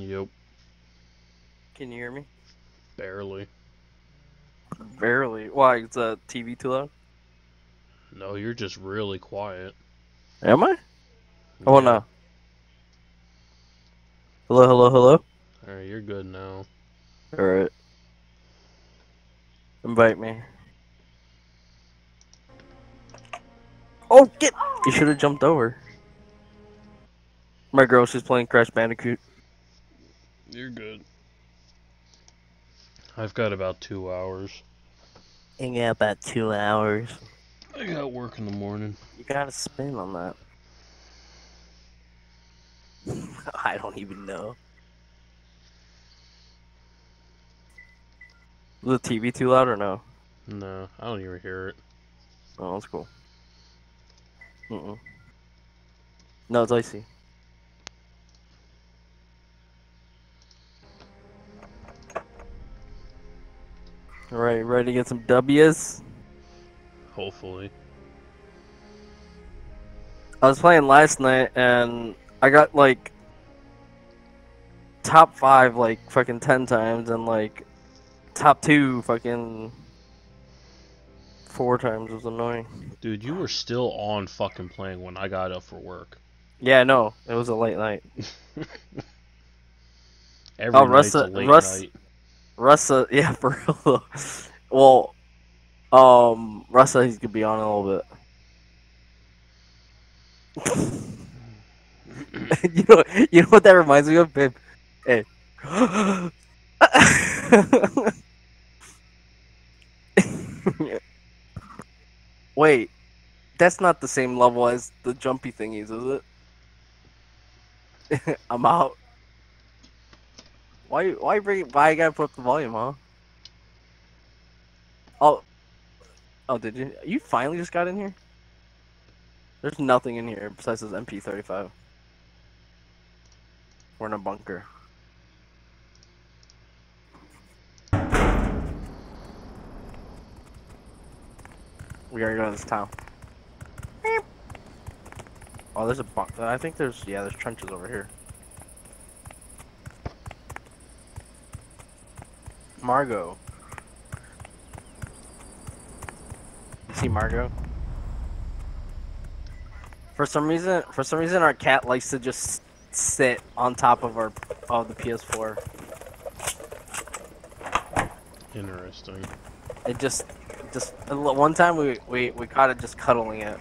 Yep, Can you hear me? barely. Barely. Why? Is the TV too loud? No, you're just really quiet. Am I? Oh no. Hello, hello, hello. Alright, you're good now. Alright. Invite me. Oh, get! You should have jumped over. My girl, she's playing Crash Bandicoot. You're good. I've got about two hours. I got about two hours. I got work in the morning. You gotta spin on that. I don't even know. Was the TV too loud or no? No, I don't even hear it. Oh, that's cool. Mm-mm. No, it's icy. Alright, ready to get some W's? Hopefully. I was playing last night and I got like top five like fucking ten times and like top two fucking four times was annoying. Dude, you were still on fucking playing when I got up for work. Yeah, no, it was a late night. Every Oh, Russ- uh, late Russ- night. Russa, yeah, for real. Well, um, Russa, he's gonna be on a little bit. you know, you know what that reminds me of, babe? Hey. Wait, that's not the same level as the jumpy thingies, is it? I'm out. Why? Why bring? Why I gotta put up the volume, huh? Oh. Oh, did you? You finally just got in here? There's nothing in here besides this MP35. We're in a bunker. We gotta go to this town. Oh, there's a bunk. I think there's yeah, there's trenches over here. Margot. You see Margot? For some reason, for some reason, our cat likes to just sit on top of our of the PS4. Interesting. It just, just one time we we we caught it just cuddling it,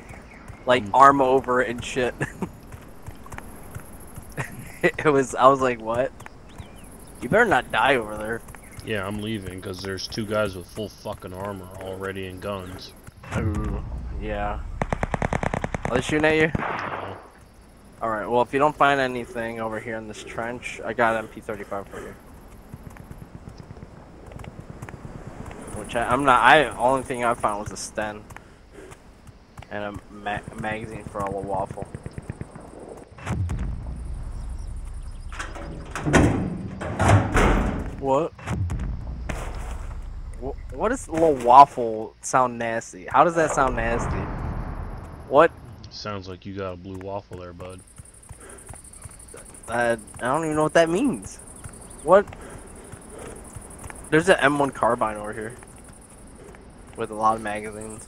like Mm. arm over it and shit. it was. I was like, what? You better not die over there. Yeah, I'm leaving because there's two guys with full fucking armor already and guns. Ooh, yeah. Are they shooting at you? Uh, Alright, well, if you don't find anything over here in this trench, I got MP35 for you. Which I, I'm not, I, only thing I found was a Sten. And a ma magazine for a little waffle. What? Wh- What does little waffle sound nasty? How does that sound nasty? What? sounds like you got a blue waffle there, bud. Uh, I don't even know what that means. What? There's an M1 carbine over here. With a lot of magazines.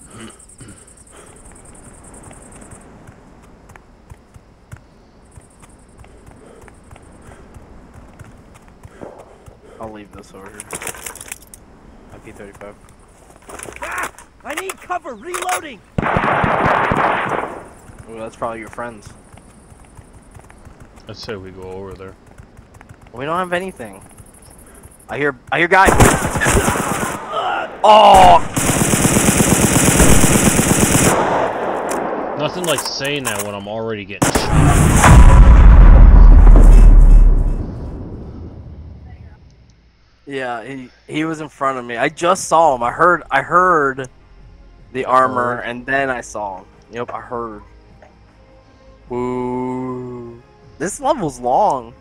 I'll leave this over here. MP35. Ah! I need cover. Reloading. Ooh, that's probably your friends. I'd say we go over there. We don't have anything. I hear, I hear guys. oh! Nothing like saying that when I'm already getting shot. Yeah, he he was in front of me. I just saw him. I heard I heard the armor Heard? and then I saw him. Yep, I heard. Woo. This level's long.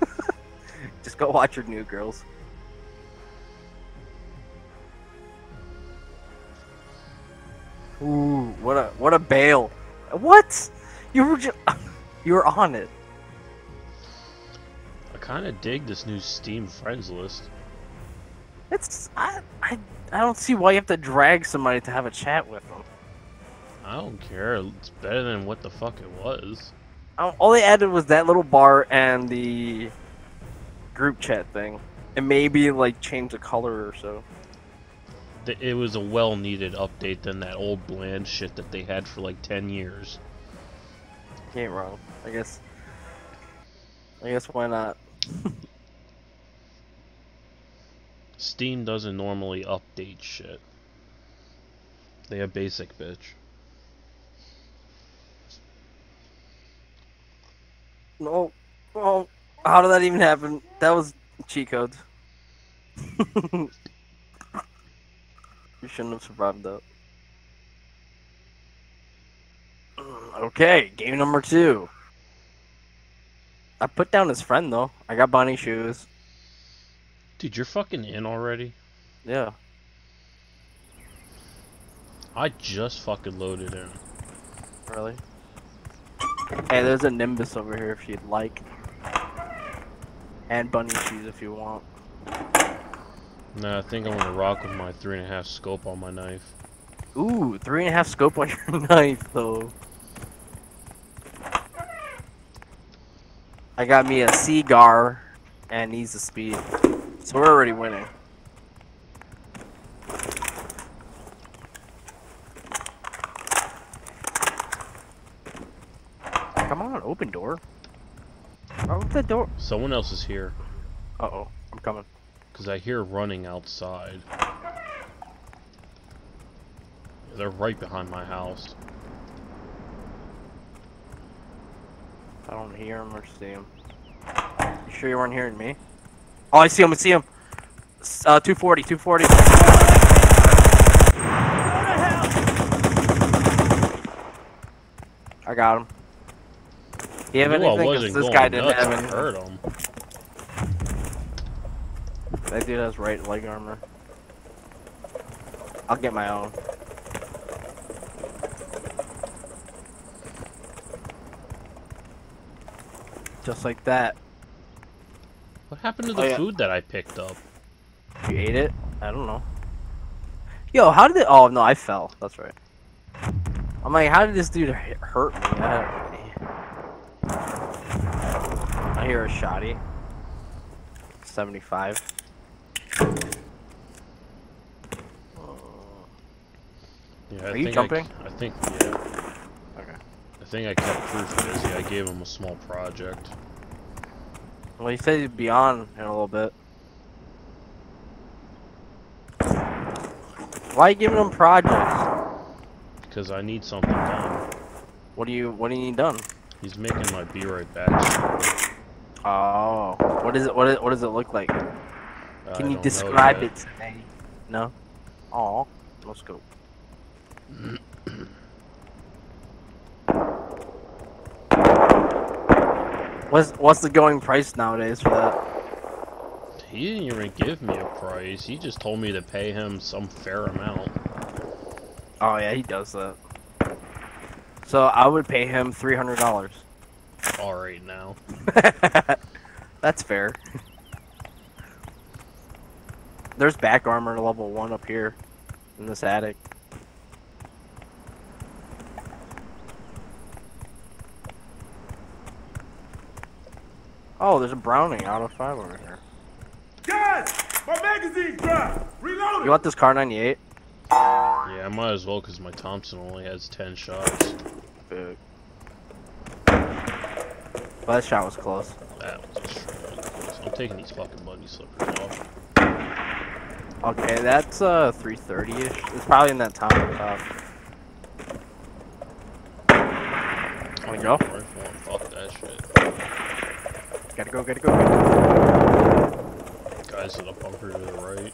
just Just go watch your new girls. Ooh, what a what a bail! What? You were just you were on it. I kind of dig this new Steam friends list. It's I, I I don't see why you have to drag somebody to have a chat with them. I don't care. It's better than what the fuck it was. All they added was that little bar and the group chat thing, and maybe like change the color or so. It was a well-needed update than that old bland shit that they had for like 10 years. You ain't wrong. I guess. I guess why not? Steam doesn't normally update shit. They are basic bitch. No. Well, how did that even happen? That was cheat codes. you shouldn't have survived that. Okay, game number two. I put down his friend though. I got bunny shoes. Dude, you're fucking in already? Yeah. I just fucking loaded in. Really? Hey, there's a Nimbus over here if you'd like. And bunny shoes if you want. Nah, I think I'm gonna rock with my three and a half scope on my knife. Ooh, three and a half scope on your knife though. I got me a Seagar and needs a speed. So we're already winning. Come on, open door. Open the door. Someone else is here, Uh oh, I'm coming. because I hear running outside. They're right behind my house. I don't hear him or see him. You sure you weren't hearing me? Oh, I see him, I see him. Uh, 240, 240. I got him. You have I anything? this going guy didn't have anything. hurt him. That dude has right leg armor. I'll get my own. Just like that. What happened to Oh, the yeah. food that I picked up? You ate it? I don't know. Yo, how did it? Oh no, I fell. That's right. I'm like, how did this dude hurt me? I, I hear a shoddy. 75. Yeah, I Are you think jumping? I, I think yeah. I think I kept Proof busy. I gave him a small project. Well, he said he'd be on in a little bit. Why are you giving him projects? Because I need something done. What do you What do you need done? He's making my be right back. Oh, what is it? What is, What does it look like? I Can you don't know describe it to me? No. Oh, let's scope. What's What's the going price nowadays for that? He didn't even give me a price. He just told me to pay him some fair amount. Oh yeah, he does that. So I would pay him three hundred dollars. All right now. That's fair. There's back armor level one up here in this attic. Oh, there's a Browning Auto-5 over here. Guys, my magazine's dry. Reload You want this Kar98? Yeah, I might as well because my Thompson only has 10 shots. Big. Well, that shot was close. That was extremely close. I'm taking these fucking buggy slippers off. Okay, that's uh 330-ish. It's probably in that top. top. Wanna go? Rifle and Fuck that shit. Gotta go, gotta go, gotta go. Guys in the bunker to the right.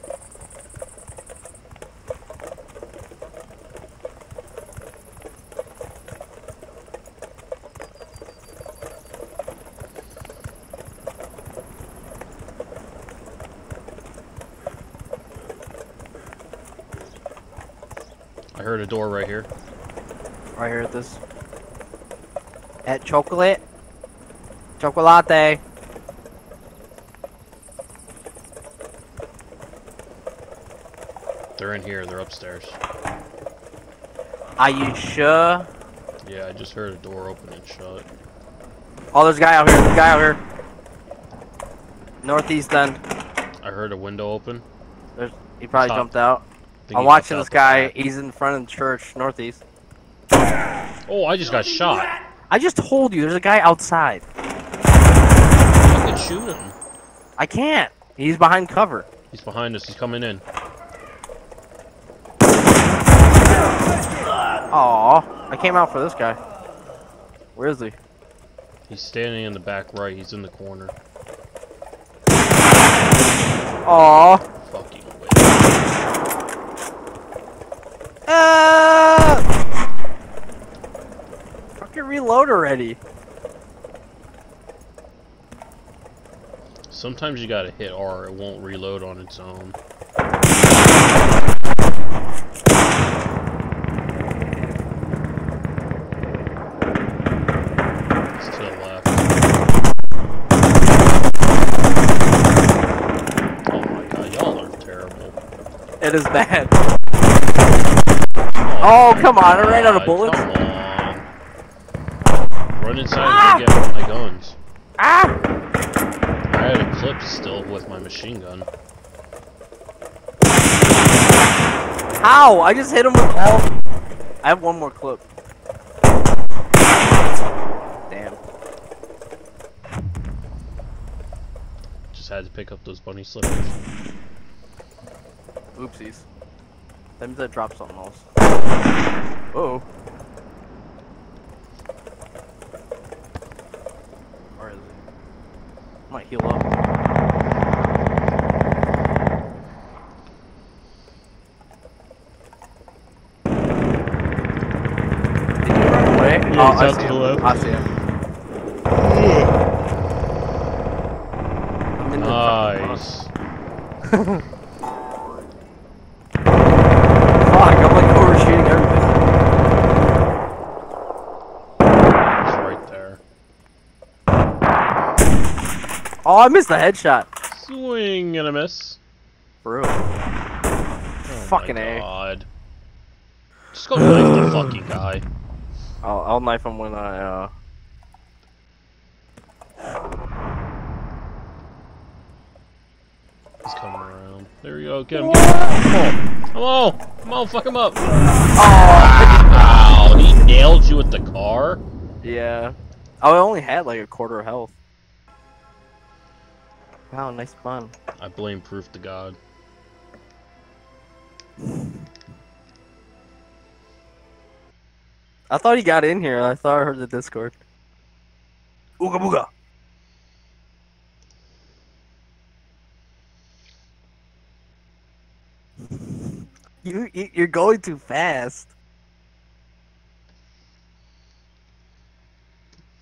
I heard a door right here. Right here at this. At chocolate. Chocolate. They're in here. They're upstairs. Are you sure? Yeah, I just heard a door open and shut. Oh, there's a guy out here. There's a guy out here. Northeast then. I heard a window open. There's, he probably Top. jumped out. I'm watching this guy. back. He's in front of the church, northeast. Oh, I just got shot. I just told you, there's a guy outside. I could shoot him. I can't. He's behind cover. He's behind us. He's coming in. Aw, I came out for this guy. Where is he? He's standing in the back right. He's in the corner. Aw. Fucking. Ah! Fucking reload already. Sometimes you gotta hit R. It won't reload on its own. It's to the left. Oh my god, y'all are terrible. It is bad. Oh, come on, I ran out of bullets. Come on. Run inside and go get my guns. Ah! I had a clip still with my machine gun. How? I just hit him with all. I have one more clip. Damn. Just had to pick up those bunny slippers. Oopsies. That means I dropped something else. Oh. Where is he? Might heal up. Did you run away? Yeah, oh, I out see to the him. left. I see him. I'm in the Nice. Fuck, I'm like overshooting everything. It's right there. Oh, I missed the headshot. Swing and a miss. Bro. Oh Fucking my A. God. Just go knife the fucking guy. I'll, I'll knife him when I, uh... He's coming around. There we go. Get him. Get him. Come on. Come on. Fuck him up. Ow. He nailed you with the car. Yeah. Oh, I only had like a quarter health. Wow, nice fun. I blame Proof to God. I thought he got in here. I thought I heard the Discord. Ooga booga. You, you you're going too fast.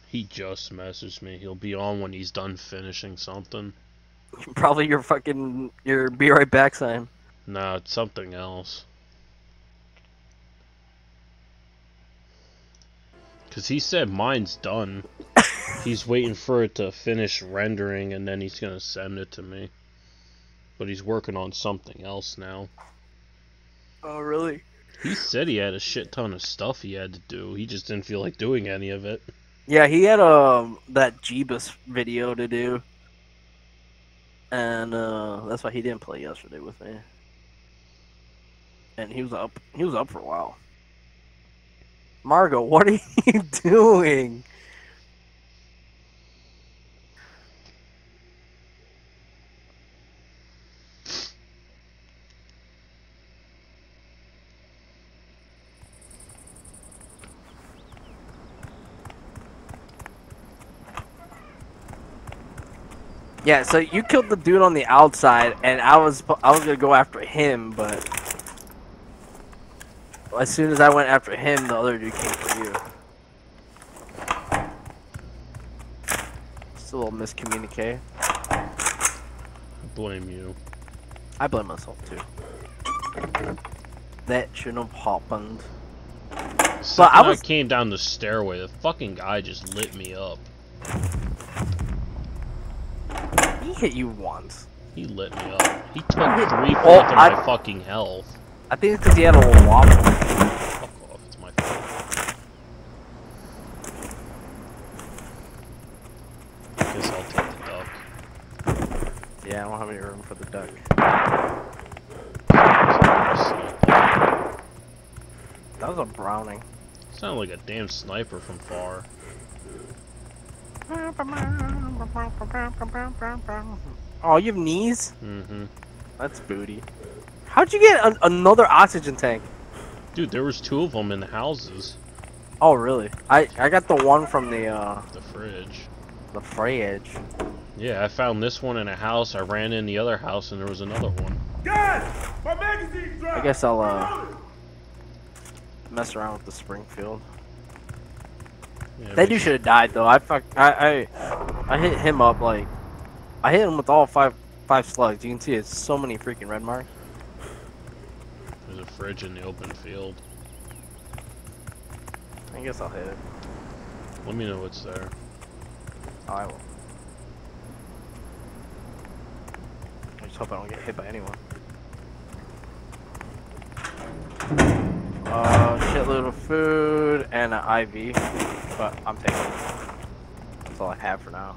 He just messaged me. He'll be on when he's done finishing something. Probably your fucking your be right back sign. No, it's something else. Cause he said mine's done. he's waiting for it to finish rendering and then he's gonna send it to me. But he's working on something else now. Oh really? He said he had a shit ton of stuff he had to do. He just didn't feel like doing any of it. Yeah, he had um that Jeebus video to do, and uh, that's why he didn't play yesterday with me. And he was up. He was up for a while. Margot, what are you doing? Yeah, so you killed the dude on the outside, and I was I was gonna go after him, but as soon as I went after him, the other dude came for you. Just a little miscommunicate. Blame you. I blame myself too. That shouldn't have happened. Second I I, was- came down the stairway, the fucking guy just lit me up. Hit you once. He lit me up. He took three Oh, fourths of my fucking health. I think it's because he had a little wobble. Fuck off, it's my fault. Guess I'll take the duck. Yeah, I don't have any room for the duck. That was a Browning. Sound like a damn sniper from far. Oh, you have knees? Mm-hmm. That's booty. How'd you get an another oxygen tank? Dude, there was two of them in the houses. Oh, really? I I got the one from the uh The fridge. the fridge. Yeah, I found this one in a house. I ran in the other house and there was another one. Guys, my magazine's dry. I guess I'll uh mess around with the Springfield. Yeah, That dude should have died though. I fuck I I I hit him up like I hit him with all five five slugs. You can see it's so many freaking red marks. There's a fridge in the open field. I guess I'll hit it. Let me know what's there. Oh, I will. I just hope I don't get hit by anyone. Uh, shitload of food and an IV, but I'm taking it. That's all I have for now.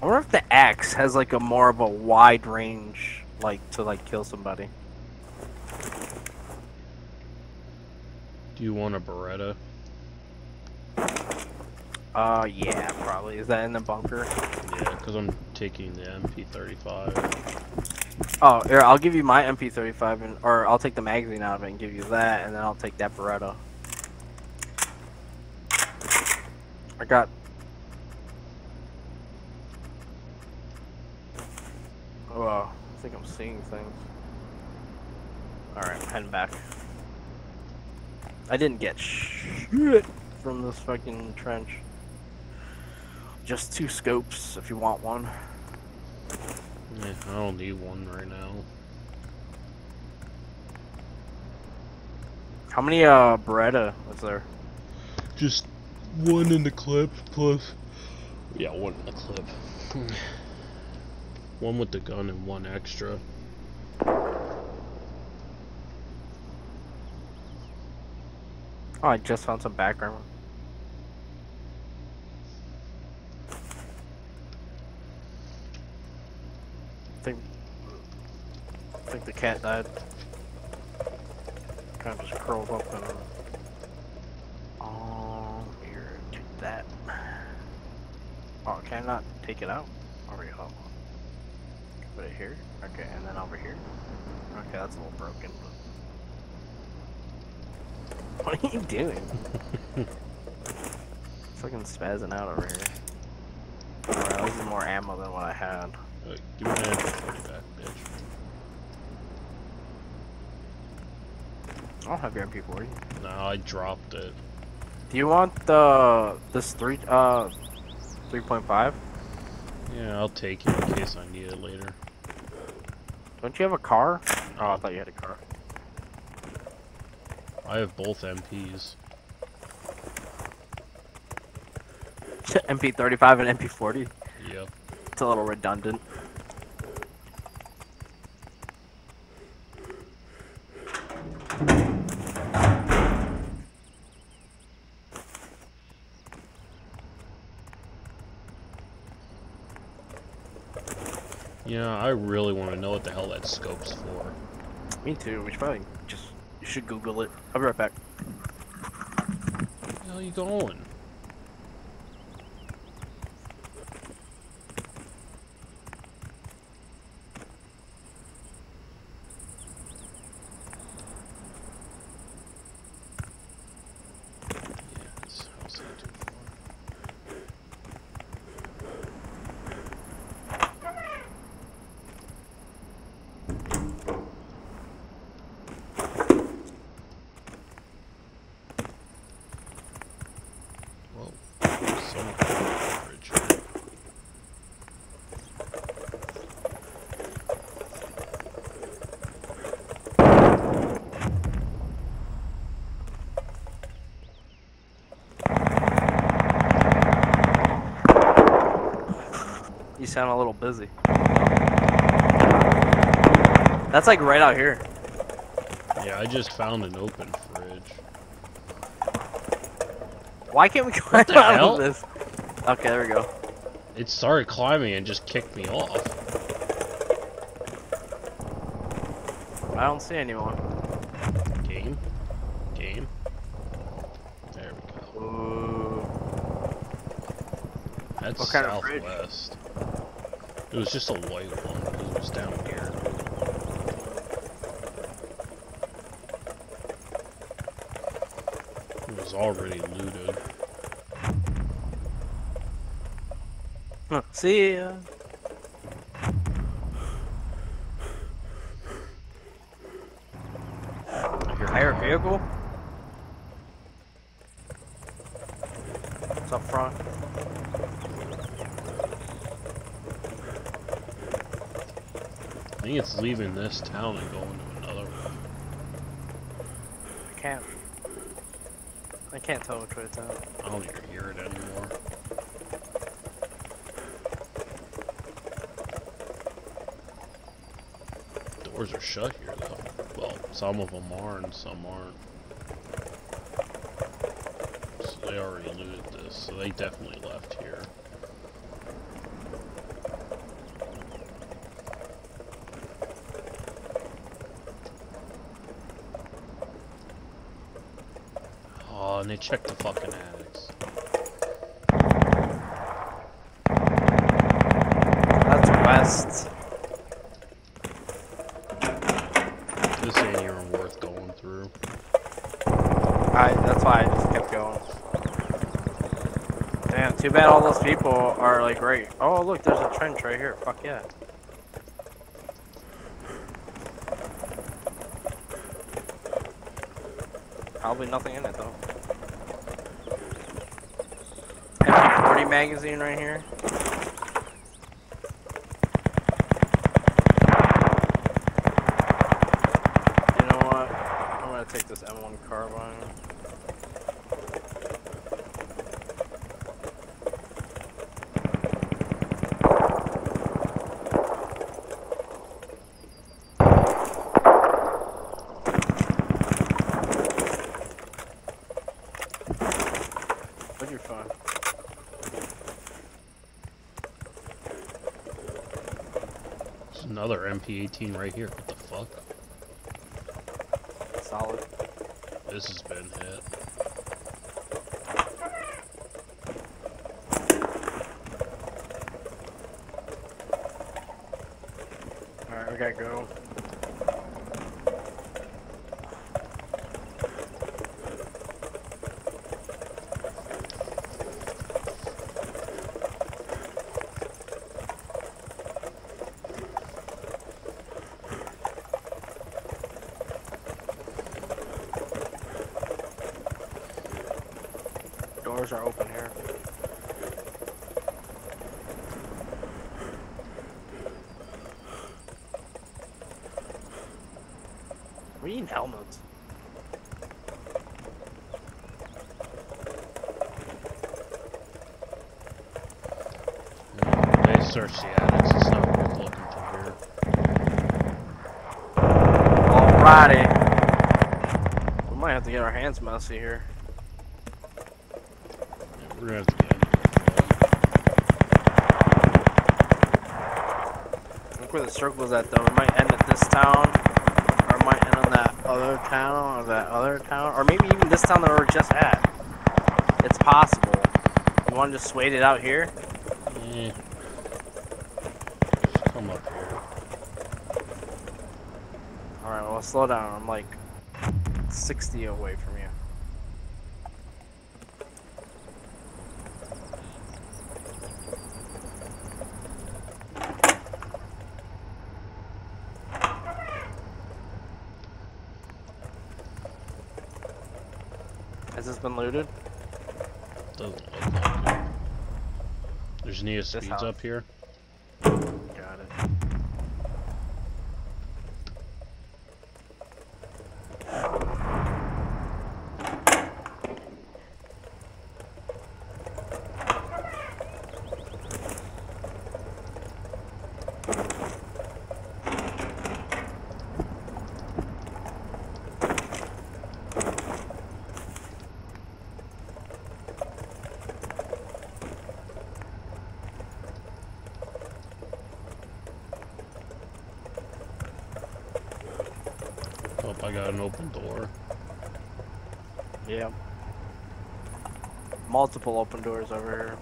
I wonder if the axe has like a more of a wide range, like to like kill somebody. Do you want a Beretta? Uh, yeah, probably. Is that in the bunker? Yeah, because I'm taking the MP35. Oh, here, I'll give you my MP35, and or I'll take the magazine out of it and give you that, and then I'll take that Beretta. I got. Oh, I think I'm seeing things. Alright, I'm heading back. I didn't get shit from this fucking trench. Just two scopes if you want one. Yeah, I don't need one right now. How many uh Beretta was there? Just one in the clip plus. Yeah, one in the clip. one with the gun and one extra. Oh, I just found some background. I think, I think the cat died. Kind of just curled up and. Oh, here, take that. Oh, can I not take it out? Over here, hold on. Put it here. Okay, and then over here. Okay, that's a little broken. But... What are you doing? Fucking spazzing out over here. Alright, this is more ammo than what I had. Give me that back, bitch. I don't have your MP40. No, I dropped it. Do you want the this three uh 3.5? Yeah, I'll take it in case I need it later. Don't you have a car? Oh, I thought you had a car. I have both MPs. MP35 and MP40. Yep. It's a little redundant. Yeah, I really want to know what the hell that scope's for. Me too. We should probably just should Google it. I'll be right back. Where the hell you going? Yeah, this house ain't too far. Whoa, someone got a fridge. You sound a little busy. That's like right out here. Yeah, I just found an open fridge. Why can't we climb out hell? of this? Okay, there we go. It started climbing and just kicked me off. I don't see anyone. Game? Game? There we go. Ooh. That's What kind of fridge? It was just a white one because it was down here. It was already looted. Huh, See ya. I hear Higher car. vehicle? What's up front? I think it's leaving this town and going to another one. I can't. I can't tell which way it's at. I don't even hear it anymore. Doors are shut here though. Well, some of them are and some aren't. So they already looted this, so they definitely left here. Oh, and they checked the fucking attics. That's west. This ain't even worth going through. I. That's why I just kept going. Damn, too bad all those people are like right. Oh, look, there's a trench right here. Fuck yeah. Probably nothing in it though. MP40 magazine right here. You know what? I'm gonna take this M1 carbine. What'd you find? There's another MP18 right here. What the fuck? Solid. This has been hit. Alright, we gotta go. Doors are open here. We need helmets. Yeah, They the not worth looking here. Alrighty. We might have to get our hands messy here. Yeah, we're gonna have to get Look where the circle is at though. We might end at this town. Or it might end on that other town or that other town. Or maybe even this town that we're just at. It's possible. You wanna just wait it out here? the Eh. Just come up here. Alright, well slow down. I'm like 60 away from you. Has this been looted? Doesn't look like it. There's Nia Speeds up here. Got it. I got an open door. Yeah. Multiple open doors over here.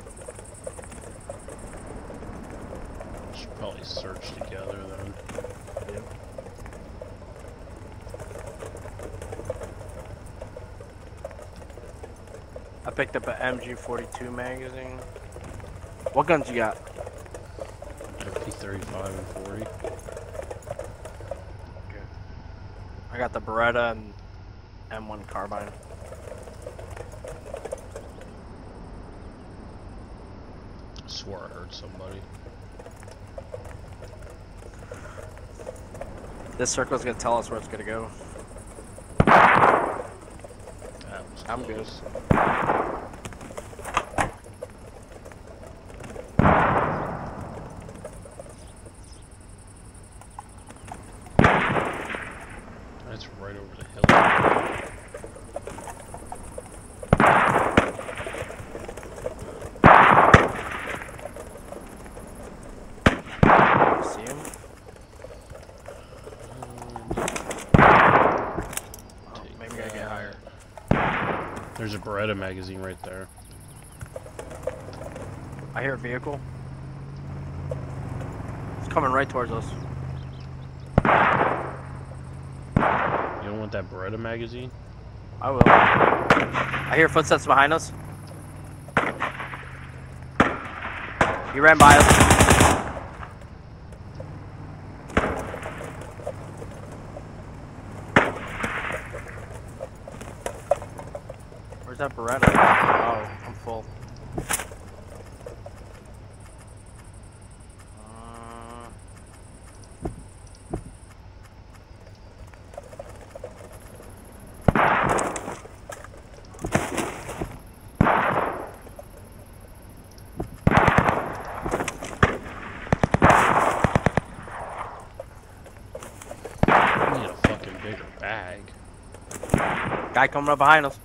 Should probably search together then. I picked up an MG42 magazine. What guns you got? MP35 and 40. I got the Beretta and M1 carbine. I swore I heard somebody. This circle's gonna tell us where it's gonna go. That was I'm good. close. That's right over the hill. See him? Oh, maybe I get higher. There's a Beretta magazine right there. I hear a vehicle. It's coming right towards us. You don't want that Beretta magazine? I will. I hear footsteps behind us. He ran by us. Where's that Beretta? Oh, I'm full. Uh, I need a fucking bigger bag. Guy coming up behind us.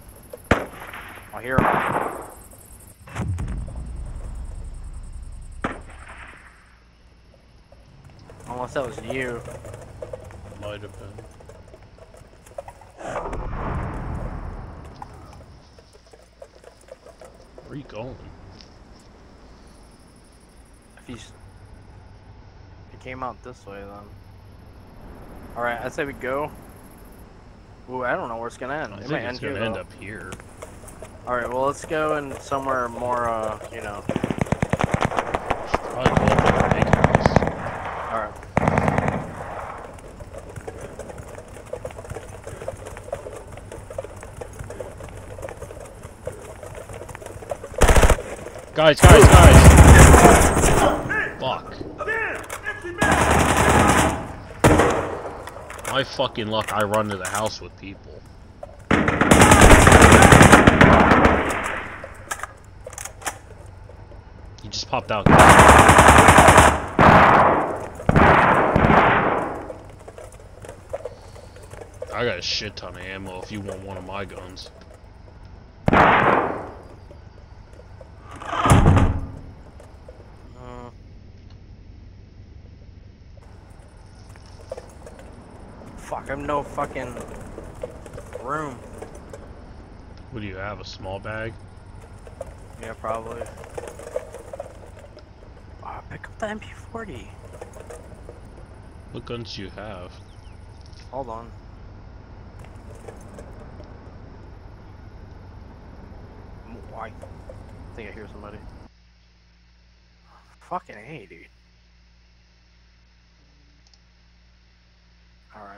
Hear him. Unless that was you. Might have been. Where are you going? If he's. He came out this way then. Alright, I say we go. Ooh, I don't know where it's gonna end. I it think might it's end gonna end though. up here. Alright, well let's go in somewhere more, uh, you know. Probably go up to the big house. Alright. Guys, guys, guys! Fuck. My fucking luck, I run to the house with people. He just popped out. I got a shit ton of ammo if you want one of my guns. Uh, fuck, I have no fucking room. What do you have? A small bag? Yeah, probably. Pick up the MP40. What guns do you have? Hold on. I think I hear somebody. Fucking A, dude. Alright.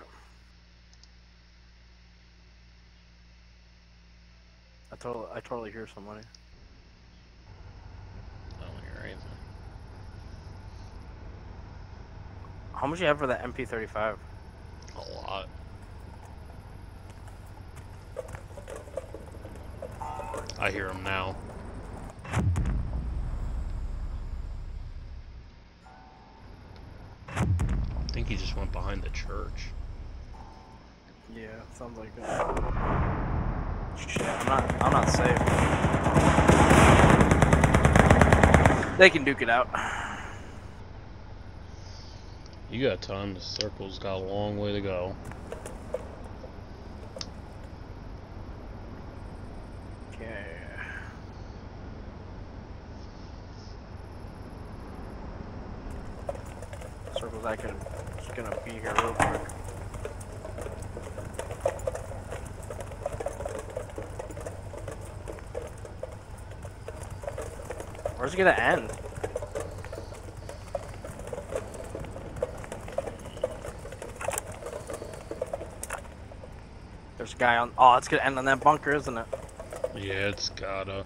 I totally, I totally hear somebody. I don't hear anything. How much you have for that MP35? A lot. I hear him now. I think he just went behind the church. Yeah, sounds like that. Shit, I'm not, I'm not safe. They can duke it out. You got time. The circle's got a long way to go. Okay. Circle's I can gonna be here real quick. Where's it gonna end? Guy on. Oh, it's gonna end on that bunker, isn't it? Yeah, it's gotta.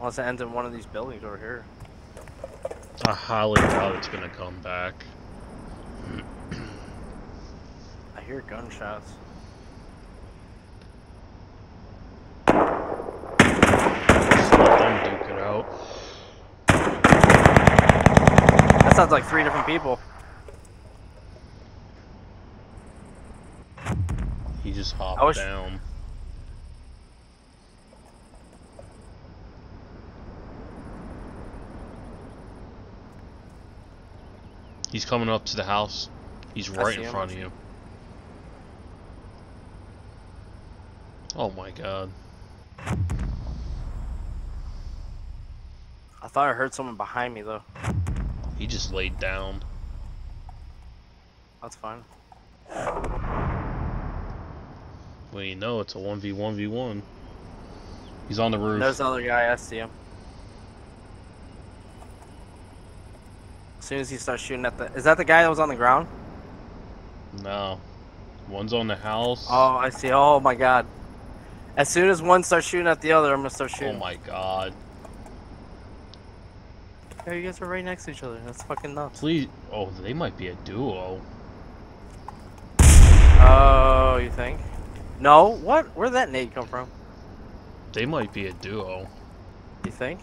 Unless it ends in one of these buildings over here. I highly doubt it's gonna come back. I hear gunshots. Just let them duke it out. That sounds like three different people. Just I wish- down. He's coming up to the house. He's right in front I of you. Oh my god. I thought I heard someone behind me though. He just laid down. That's fine. Well, you know it's a 1v1v1. He's on the roof. There's the other guy. I see him. As soon as he starts shooting at the, is that the guy that was on the ground? No. One's on the house. Oh, I see. Oh my god. As soon as one starts shooting at the other, I'm gonna start shooting. Oh my god. Yo, you guys are right next to each other. That's fucking nuts. Please. Oh, they might be a duo. Oh, you think? No. What? Where'd that nade come from? They might be a duo. You think?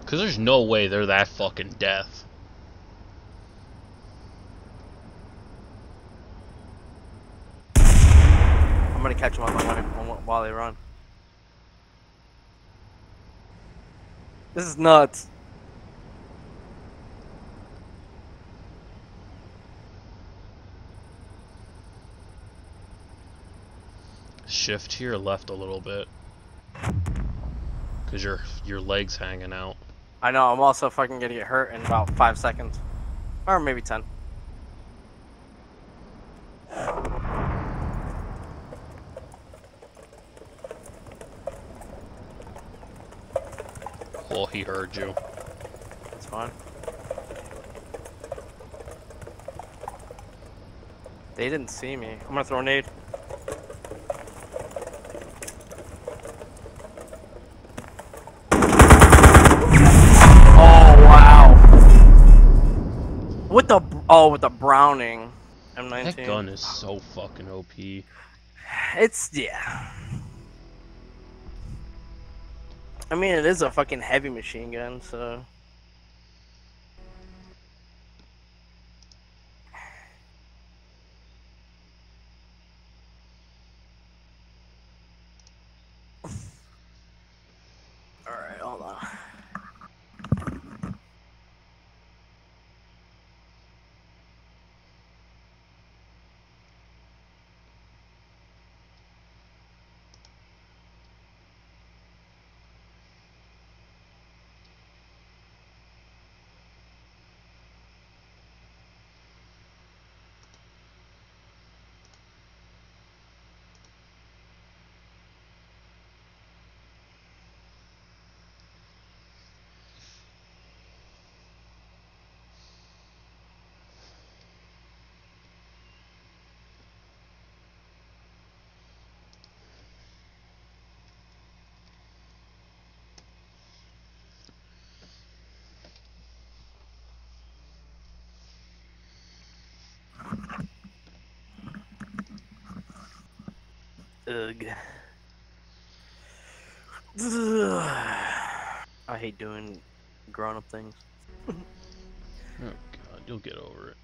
Because there's no way they're that fucking death. I'm gonna catch them on one while they run. This is nuts. Shift here left a little bit. Because your, your leg's hanging out. I know. I'm also fucking gonna get hurt in about five seconds, or maybe ten. Well, he heard you. It's fine. They didn't see me. I'm gonna throw a nade. Oh with the Browning M19. That gun is so fucking OP. It's yeah. I mean, it is a fucking heavy machine gun, so. All right, hold on. Ugh. I hate doing grown-up things. Oh god, you'll get over it.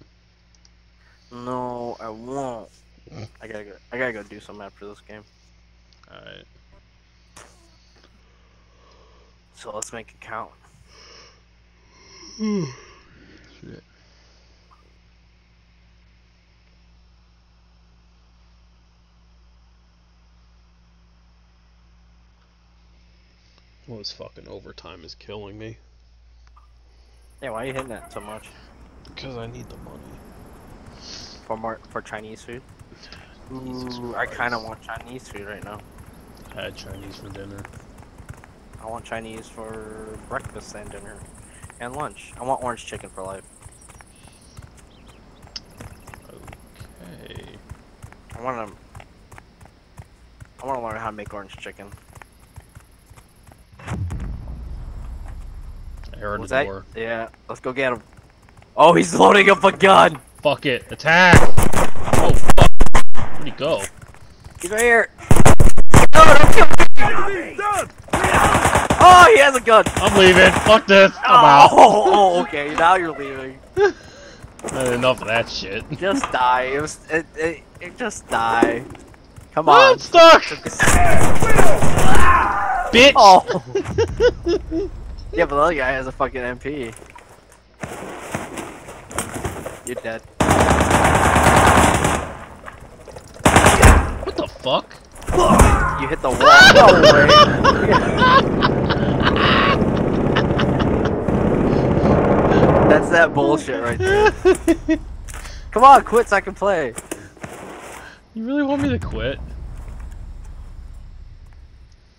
No, I won't. I gotta go. I gotta go do something after this game. Alright. So let's make it count. Shit. Well, this fucking overtime is killing me. Yeah, why are you hitting that so much? Because I need the money. For more for Chinese food? Ooh, I kind of want Chinese food right now. I had Chinese for dinner. I want Chinese for breakfast and dinner, and lunch. I want orange chicken for life. Okay. I want to. I want to learn how to make orange chicken. I heard Was the that? door. Yeah, let's go get him. Oh, he's loading up a gun. Fuck it. Attack! Oh, fuck. Where'd he go? He's right here. No, don't kill me. Done! Oh, he has a gun. I'm leaving. Fuck this. I'm Oh, out. oh, okay. Now you're leaving. Had enough of that shit. Just die. It was. It. It. it just die. Come I'm on. stuck! Bitch! Oh. Yeah, but the other guy has a fucking MP. You're dead. What the fuck? You hit the wall. No. That's that bullshit right there. Come on, quit so I can play. You really want me to quit?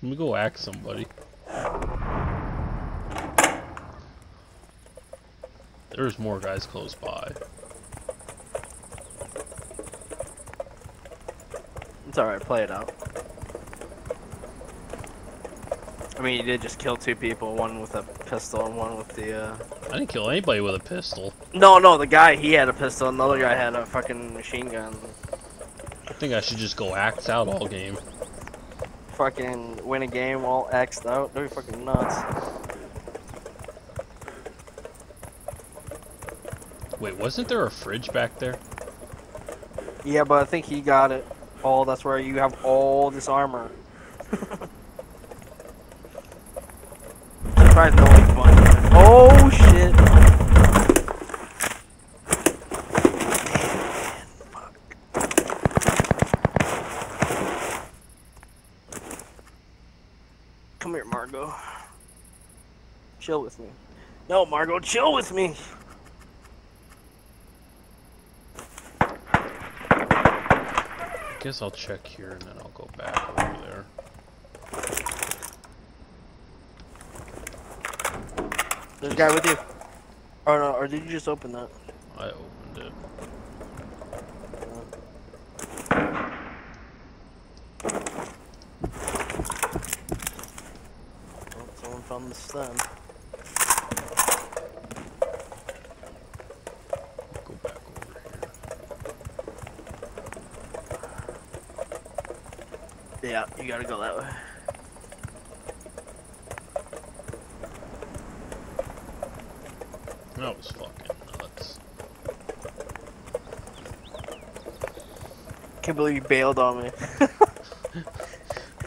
Let me go act somebody. There's more guys close by. It's alright, play it out. I mean, you did just kill two people, one with a pistol and one with the, uh... I didn't kill anybody with a pistol. No, no, the guy, he had a pistol, and the other guy had a fucking machine gun. I think I should just go act out all game. Fucking win a game all X'd out. They're fucking nuts. Wait, wasn't there a fridge back there? Yeah, but I think he got it. Oh, that's where you have all this armor. No one fun. Oh shit! Come here, Margot. Chill with me. No, Margot, chill with me. Guess I'll check here and then I'll go back over there. There's a guy with you. Or no, or did you just open that? I opened it. Oh, someone found the stem. Go back over here. Yeah, you gotta go that way. That was fucking nuts. Can't believe you bailed on me.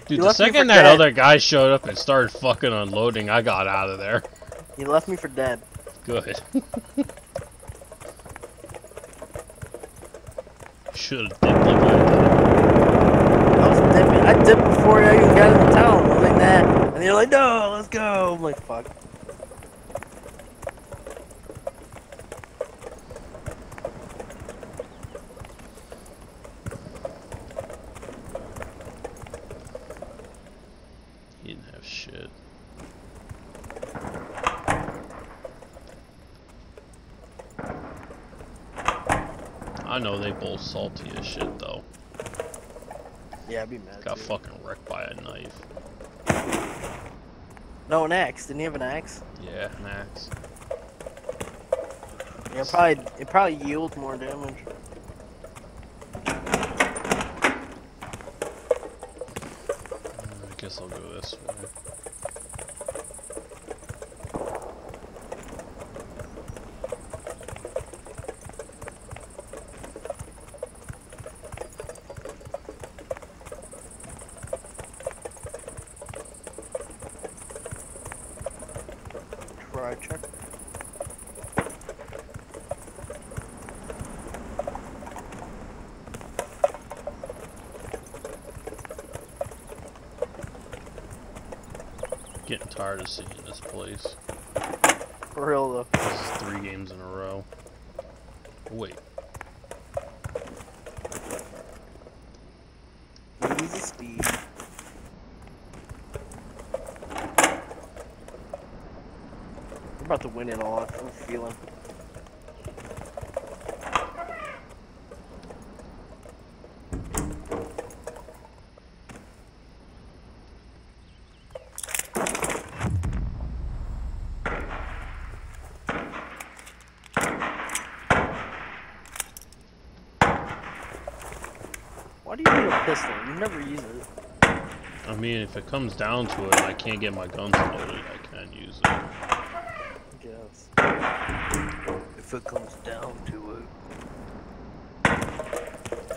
Dude, You the left me for second that dead. other guy showed up and started fucking unloading, I got out of there. you left me for dead. Good. Should have dipped like that. I was dipping. I dipped before I even got into town. I was like that. And you're like, no, let's go. I'm like, fuck. He didn't have shit. I know they both salty as shit though. Yeah, I'd be mad. Got too. fucking wrecked by a knife. No, an axe. Didn't he have an axe? Yeah, Max. Yeah, probably. It probably yields more damage. Uh, I guess I'll go this way. Try check. Getting tired of seeing this place. For real though. This is three games in a row. Wait, Easy speed. We're about to win it all. I'm feeling. Why do you need a pistol? You never use it. I mean, if it comes down to it, and I can't get my guns loaded, I can't use it. I guess. If it comes down to it.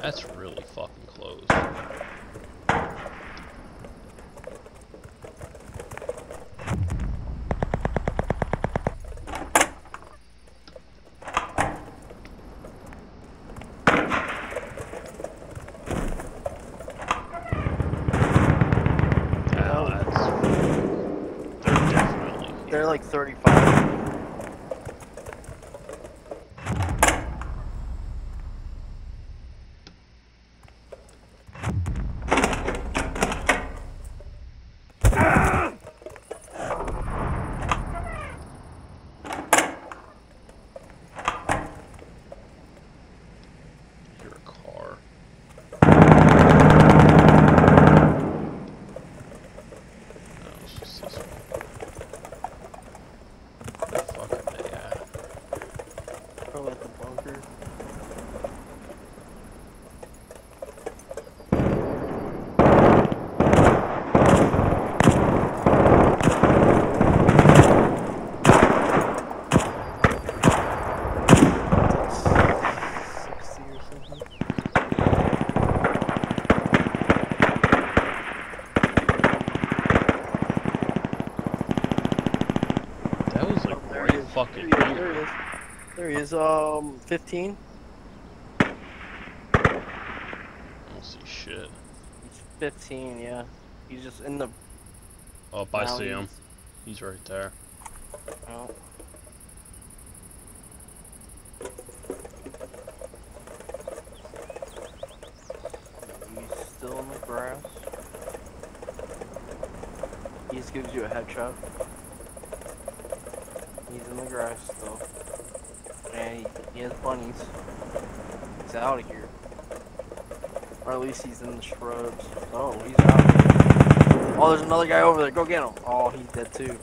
That's really fucking close. Now that's. They're definitely. here. They're like 35. Hear a car. No, it's just this one. Where the fuck are they at? Probably at the bunker. Sixty or something. That was like There right he is. fucking There he is, here. There he is. There he is. Um, 15. I don't see shit. He's 15. Yeah. He's just in the. Oh, I see him. He's right there. Oh. He's still in the grass. He just gives you a headshot. He's in the grass still. And he, he has bunnies. He's out of here. Least he's in the shrubs. Oh, he's out. Oh, there's another guy over there. Go get him. Oh, he's dead too.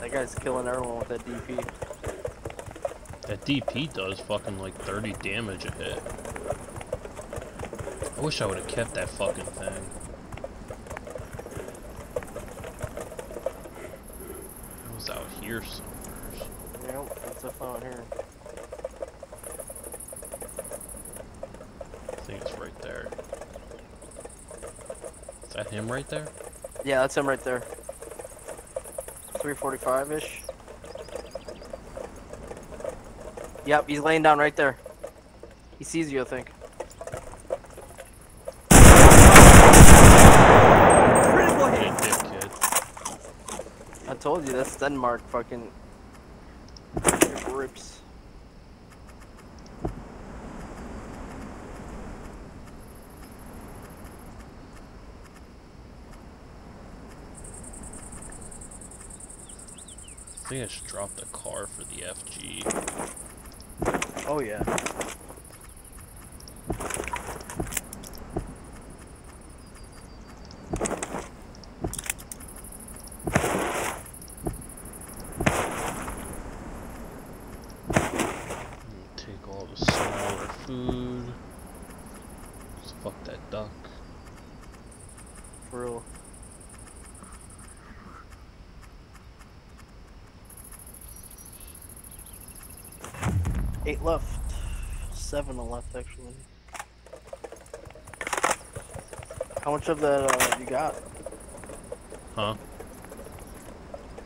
That guy's killing everyone with that DP. That DP does fucking like 30 damage a hit. I wish I would have kept that fucking thing. I was out here somewhere. Yep, that's a phone here. I think it's right there. Is that him right there? Yeah, that's him right there. 345 ish. Yep, he's laying down right there. He sees you, I think. Critical Hey, hit! kid. I told you, that's Denmark fucking I think I should drop the car for the FG. Oh yeah. Take all the smaller food. Just fuck that duck. For real. Eight left. Seven left, actually. How much of that uh, you got? Huh?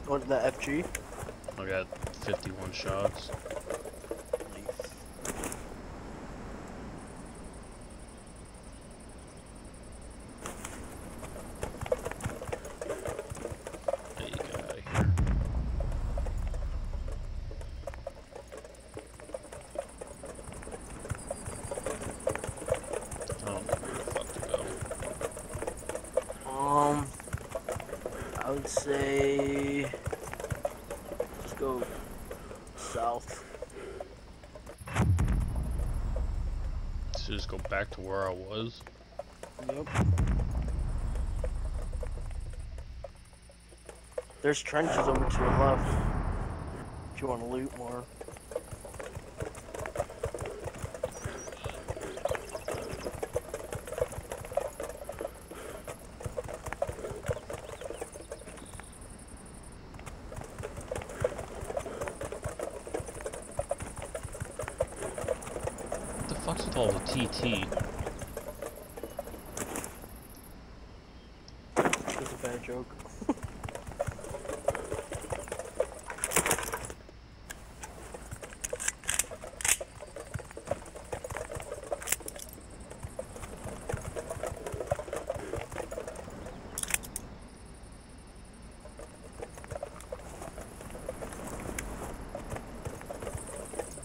What the FG? I got 51 shots. There you get out of here. I would say just go south. Let's just go back to where I was. Yep. There's trenches over to your left. If you want to loot more. What the fuck's with all the TT? That's a bad joke.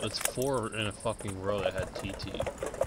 That's four in a fucking row that had TT.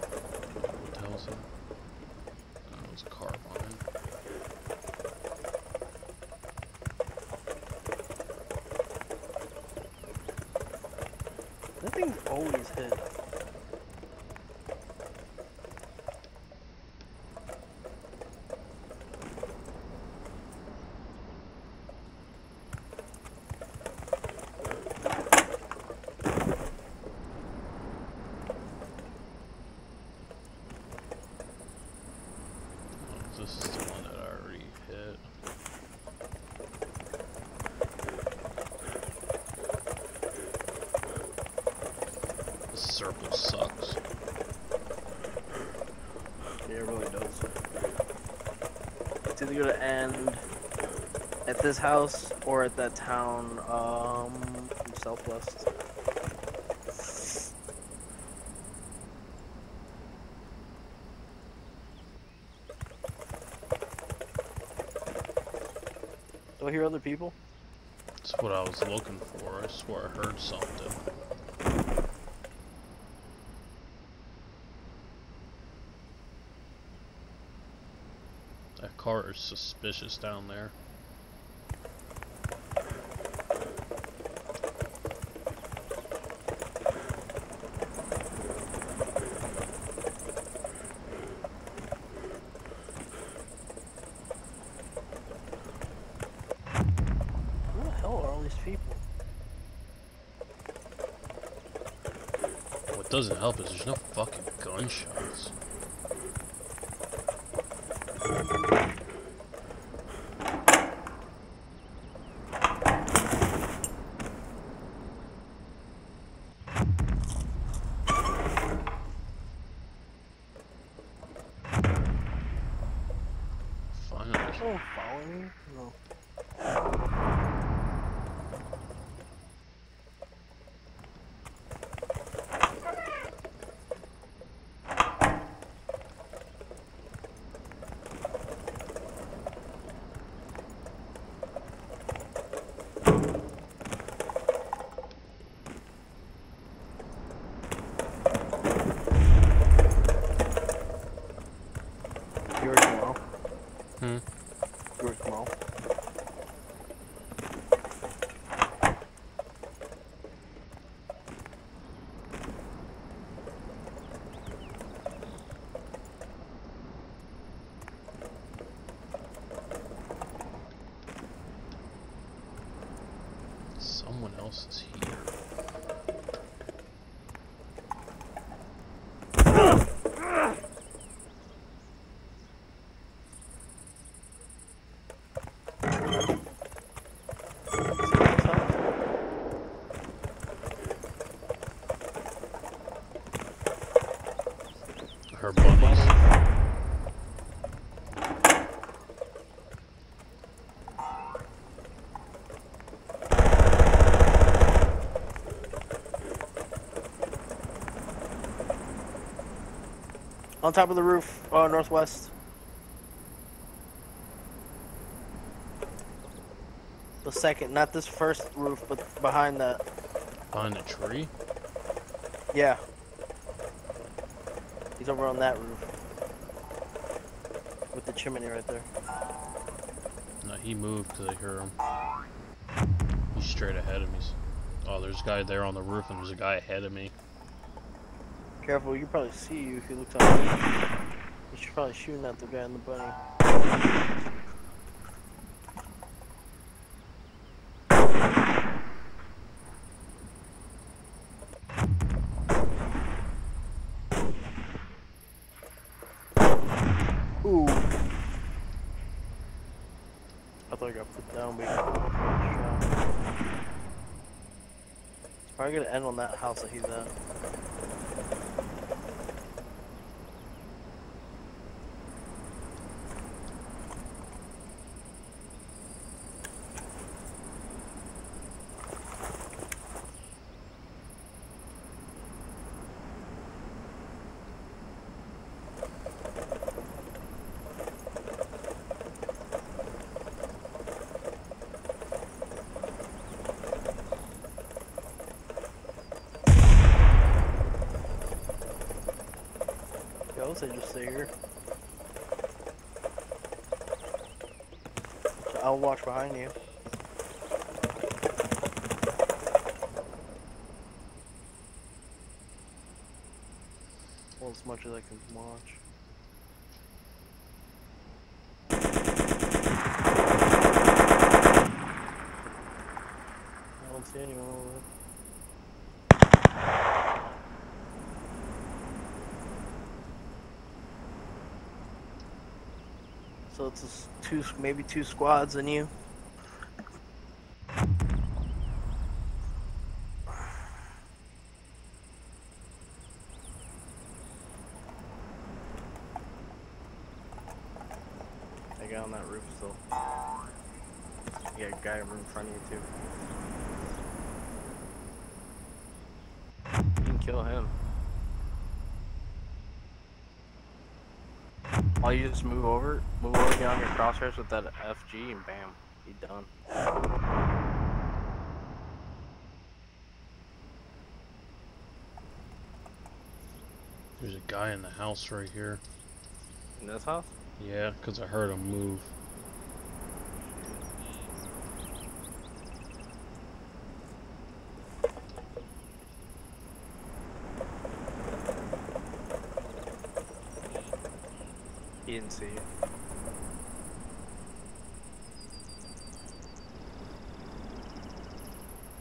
circle sucks. Yeah, it really does. It's either gonna end at this house or at that town, um, southwest. Do I hear other people? That's what I was looking for. I swear I heard something. Is suspicious down there. Who the hell are all these people? What doesn't help is there's no fucking gunshots. Finally. Someone following me? No. Yours tomorrow. Hmm. Yours tomorrow. Someone else is here. Her buddies. On top of the roof, uh, northwest. The second, not this first roof, but behind that. Behind the tree? Yeah. He's over on that roof. With the chimney right there. No, he moved because I heard him. He's straight ahead of me. Oh, there's a guy there on the roof, and there's a guy ahead of me. Careful, you probably see you if you look on me. You should probably shooting at the guy in the bunny. Ooh. I thought I got put down, but. It's probably gonna end on that house that he's at. Yeah, I would say just stay here. I'll watch behind you. Well, as much as I can watch. I don't see anyone over there. So it's two, maybe two squads in you. I got on that roof still. A guy in front of you too. You can kill him. All you just move over, move over, get on your crosshairs with that FG, and bam, you done. There's a guy in the house right here. In this house? Yeah, because I heard him move. See you.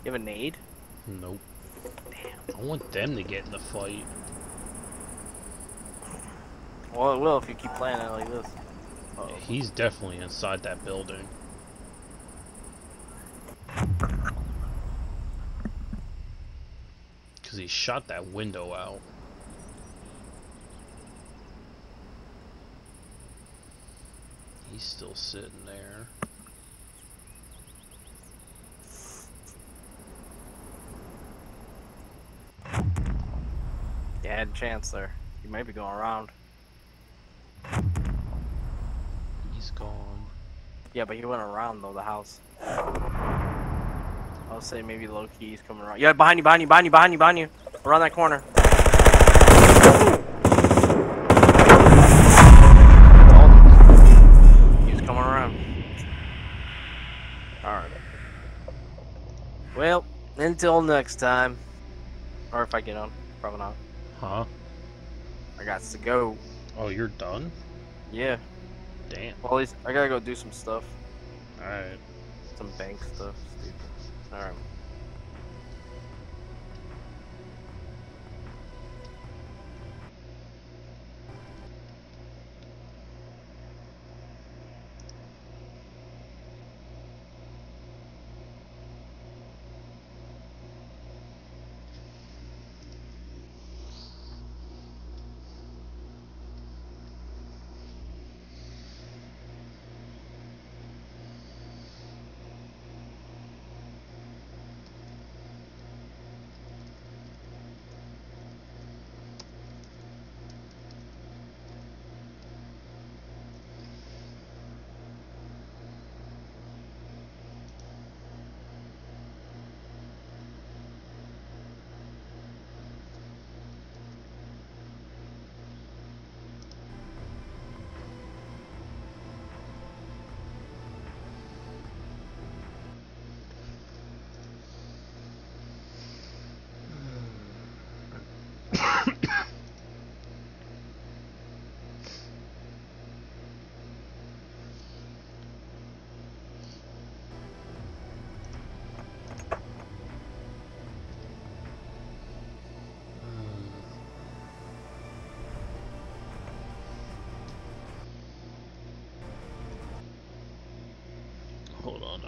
You have a nade? Nope. Damn. I want them to get in the fight. Well, it will if you keep playing it like this. Uh Yeah, he's definitely inside that building. Because he shot that window out. He's still sitting there. You had a chance there. You might be going around. He's gone. Yeah, but he went around though the house. I'll say maybe low key he's coming around. Yeah, behind you, behind you, behind you, behind you, behind you. Around that corner. Until next time. Or if I get on. Probably not. Huh? I got to go. Oh, you're done? Yeah. Damn. Well, at least I gotta go do some stuff. Alright. Some bank stuff. Alright.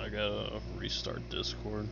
I gotta restart Discord.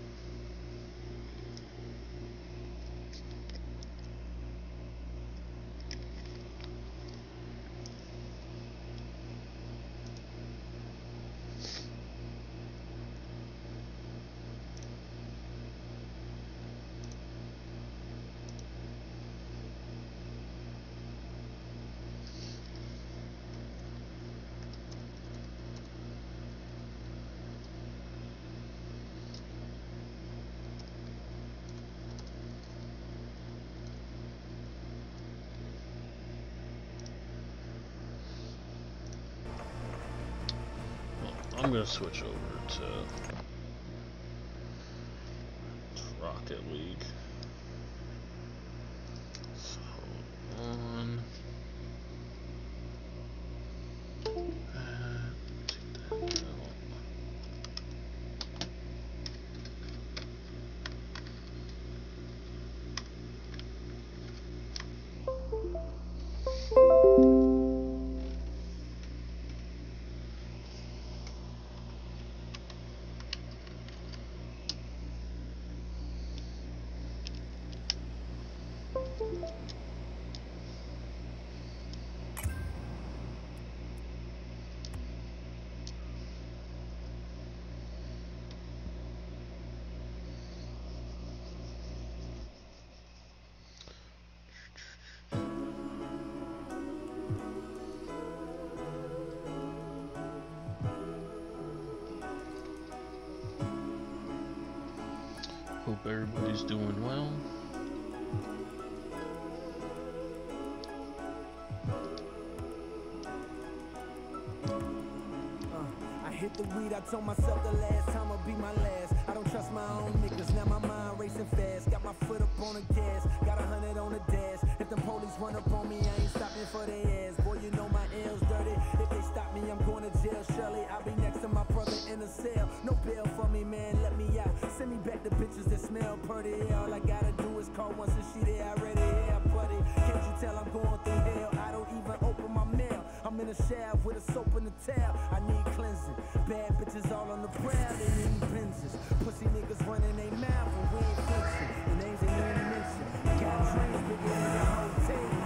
Well, I'm gonna switch over to everybody's doing well. Uh, I hit the weed, I told myself the last time will be my last. I don't trust my own niggas, now my mind racing fast. Got my foot up on the gas, got a hundred on the dash. If the police run up on me, I ain't stopping for their ass. Smell pretty. All I gotta do is call once and she there already. Yeah, buddy. Can't you tell I'm going through hell? I don't even open my mail. I'm in a shower with a soap and a towel. I need cleansing. Bad bitches all on the prowl, they need Benzes. Pussy niggas running they mouth and we ain't flinching. The names ain't even mentioned. Got dreams bigger than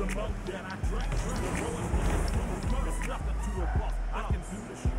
I can do this. shit.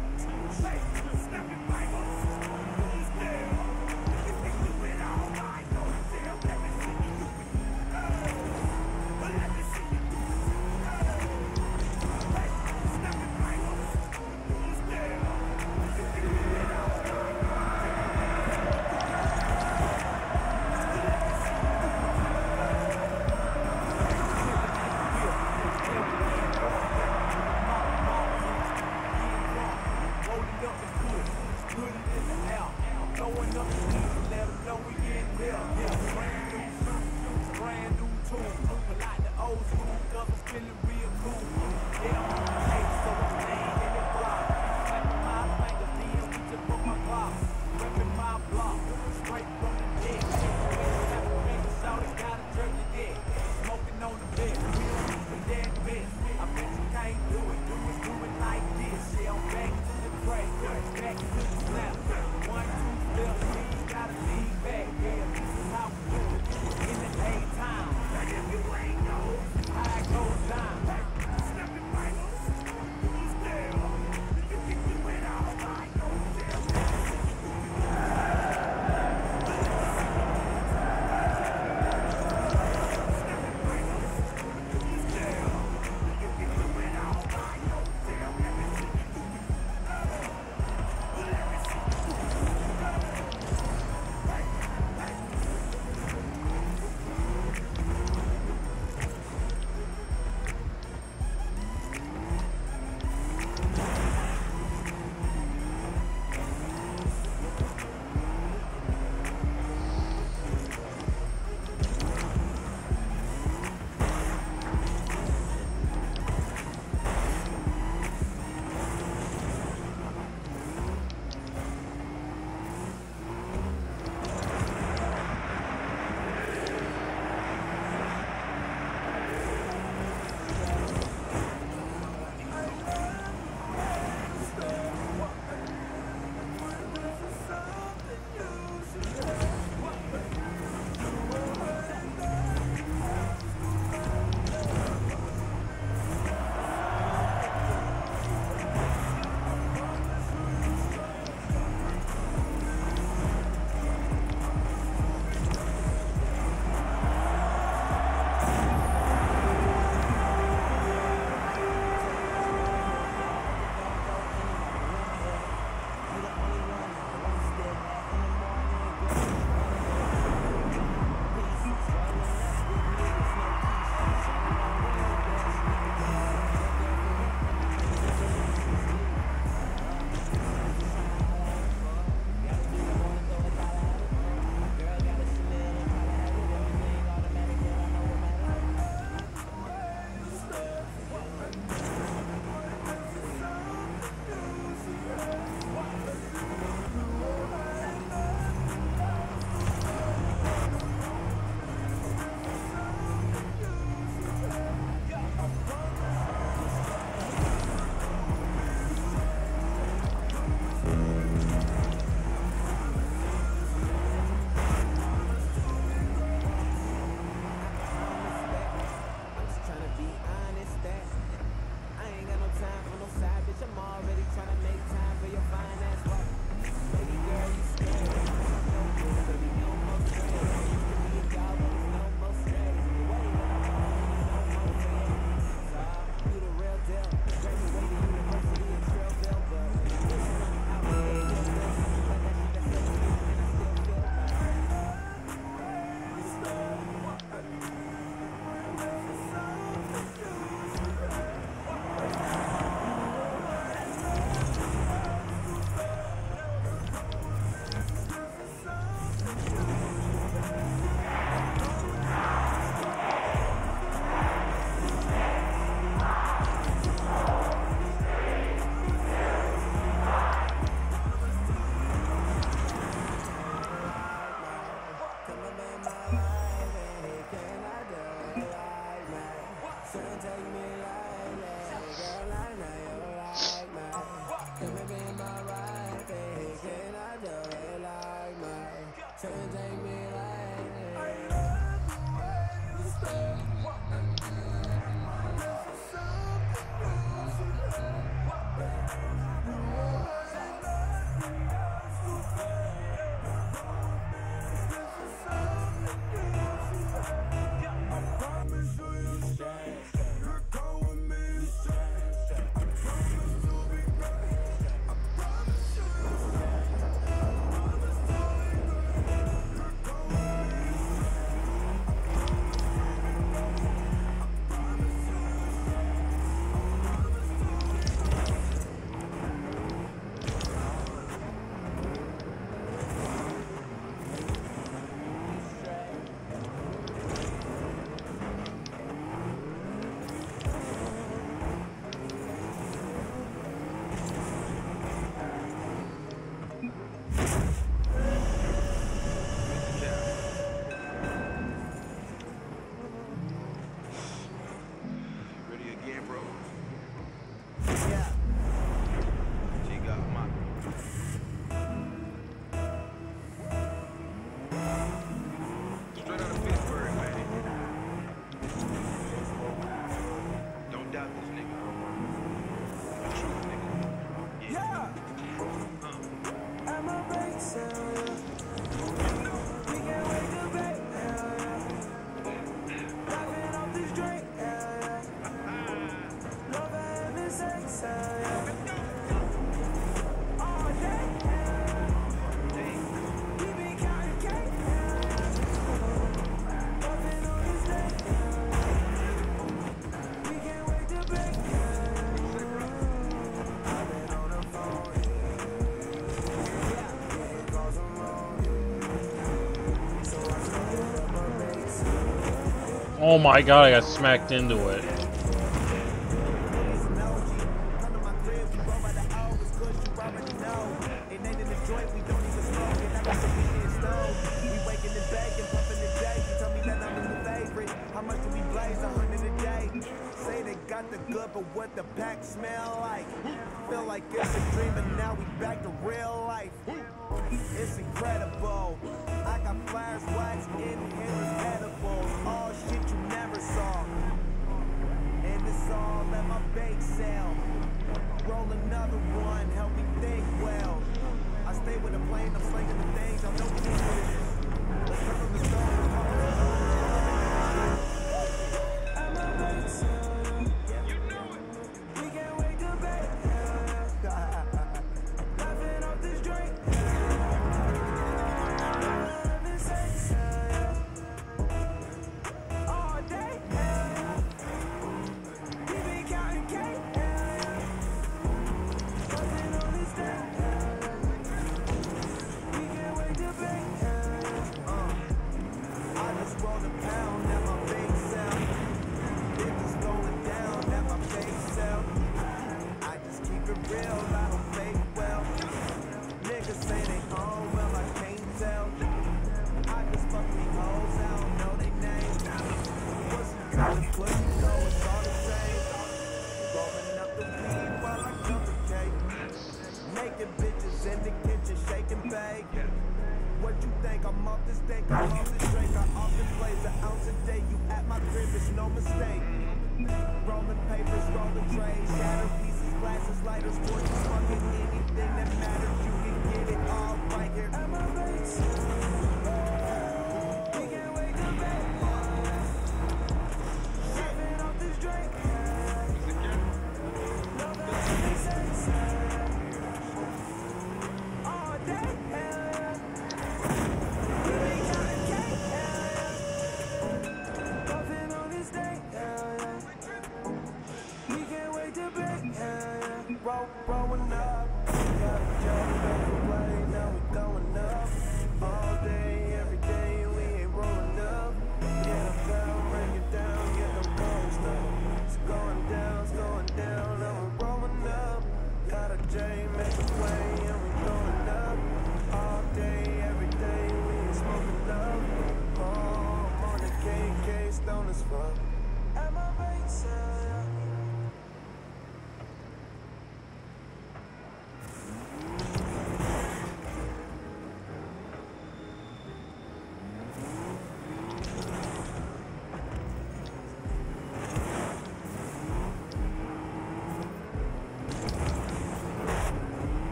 Oh my god, I got smacked into it.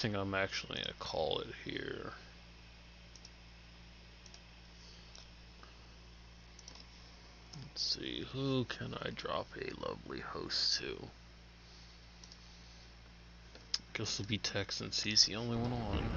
Think I'm actually gonna call it here. Let's see, who can I drop a lovely host to? Guess it'll be Tex since he's the only one on.